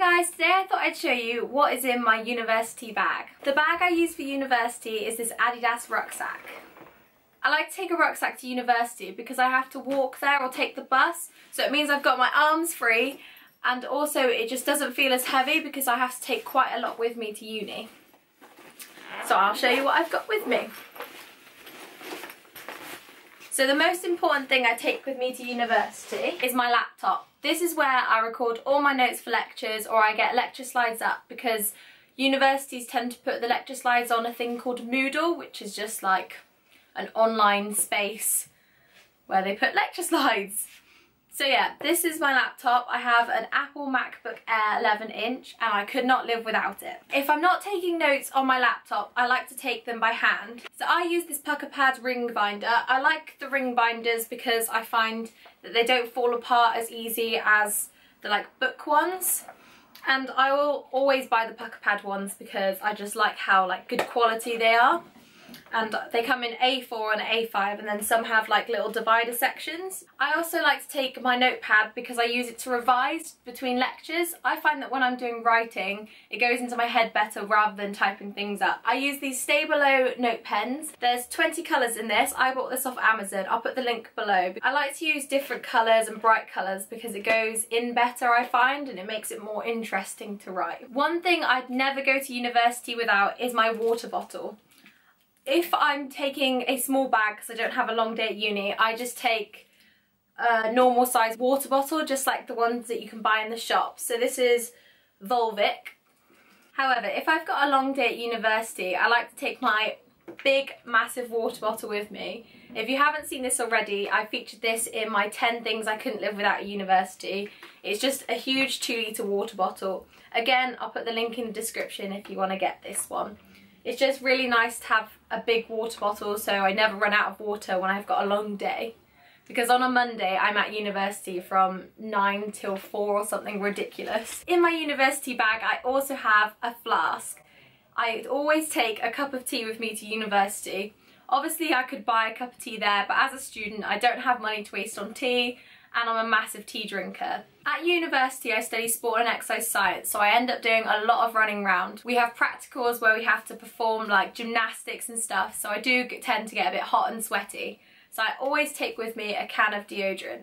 Hi guys, today I thought I'd show you what is in my university bag. The bag I use for university is this Adidas rucksack. I like to take a rucksack to university because I have to walk there or take the bus, so it means I've got my arms free and also it just doesn't feel as heavy because I have to take quite a lot with me to uni. So I'll show you what I've got with me. So the most important thing I take with me to university is my laptop. This is where I record all my notes for lectures or I get lecture slides up because universities tend to put the lecture slides on a thing called Moodle, which is just like an online space where they put lecture slides. So yeah, this is my laptop. I have an Apple MacBook Air 11 inch and I could not live without it. If I'm not taking notes on my laptop, I like to take them by hand. So I use this Pukka Pad ring binder. I like the ring binders because I find that they don't fall apart as easy as the like book ones. And I will always buy the Pukka Pad ones because I just like how like good quality they are and they come in A4 and A5 and then some have like little divider sections. I also like to take my notepad because I use it to revise between lectures. I find that when I'm doing writing it goes into my head better rather than typing things up. I use these Stabilo note pens. There's 20 colours in this. I bought this off Amazon. I'll put the link below. I like to use different colours and bright colours because it goes in better I find and it makes it more interesting to write. One thing I'd never go to university without is my water bottle if I'm taking a small bag because I don't have a long day at uni, I just take a normal size water bottle, just like the ones that you can buy in the shop. So this is Volvic. However, if I've got a long day at university, I like to take my big, massive water bottle with me. If you haven't seen this already, I featured this in my 10 things I couldn't live without at university. It's just a huge two litre water bottle. Again, I'll put the link in the description if you want to get this one. It's just really nice to have a big water bottle so I never run out of water when I've got a long day. Because on a Monday I'm at university from 9 till 4 or something ridiculous. In my university bag I also have a flask. I always take a cup of tea with me to university. Obviously I could buy a cup of tea there but as a student I don't have money to waste on tea and I'm a massive tea drinker. At university I study sport and exercise science so I end up doing a lot of running around. We have practicals where we have to perform like gymnastics and stuff so I do tend to get a bit hot and sweaty. So I always take with me a can of deodorant.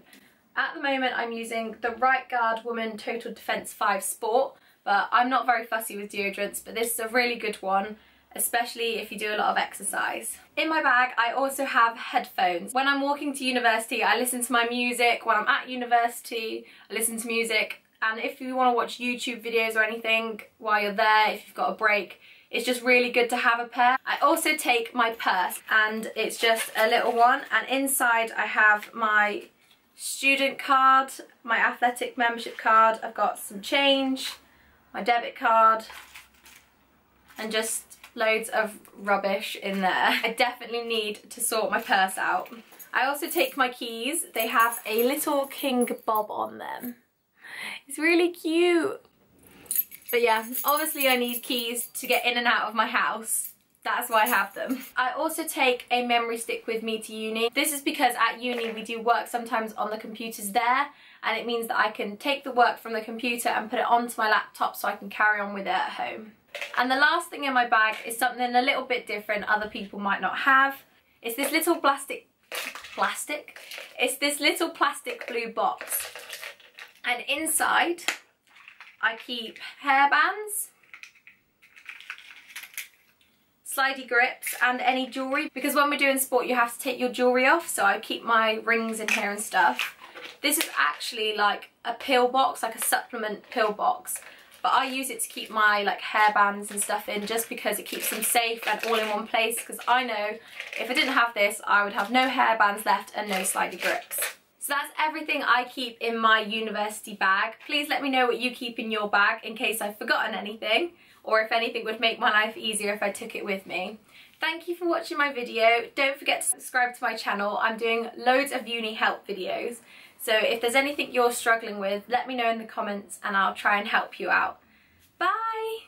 At the moment I'm using the Right Guard Woman Total Defense 5 Sport but I'm not very fussy with deodorants but this is a really good one especially if you do a lot of exercise. In my bag I also have headphones. When I'm walking to university I listen to my music, when I'm at university I listen to music and if you want to watch YouTube videos or anything while you're there, if you've got a break, it's just really good to have a pair. I also take my purse and it's just a little one and inside I have my student card, my athletic membership card, I've got some change, my debit card and just loads of rubbish in there. I definitely need to sort my purse out. I also take my keys. They have a little King Bob on them. It's really cute. But yeah, obviously I need keys to get in and out of my house. That's why I have them. I also take a memory stick with me to uni. This is because at uni we do work sometimes on the computers there and it means that I can take the work from the computer and put it onto my laptop so I can carry on with it at home. And the last thing in my bag is something a little bit different other people might not have. It's this little plastic, plastic? It's this little plastic blue box. And inside I keep hair bands, slidey grips and any jewellery because when we're doing sport you have to take your jewellery off so I keep my rings in here and stuff. This is actually like a pill box, like a supplement pill box but I use it to keep my like hair bands and stuff in just because it keeps them safe and all in one place because I know if I didn't have this I would have no hair bands left and no slidey grips. So that's everything I keep in my university bag. Please let me know what you keep in your bag in case I've forgotten anything or if anything would make my life easier if I took it with me. Thank you for watching my video. Don't forget to subscribe to my channel. I'm doing loads of uni help videos. So if there's anything you're struggling with, let me know in the comments and I'll try and help you out. Bye!